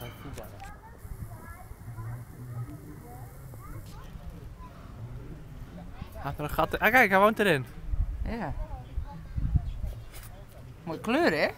En. Hij er een gat. Ah, kijk, hij woont erin. Ja. Mooie kleur, hè?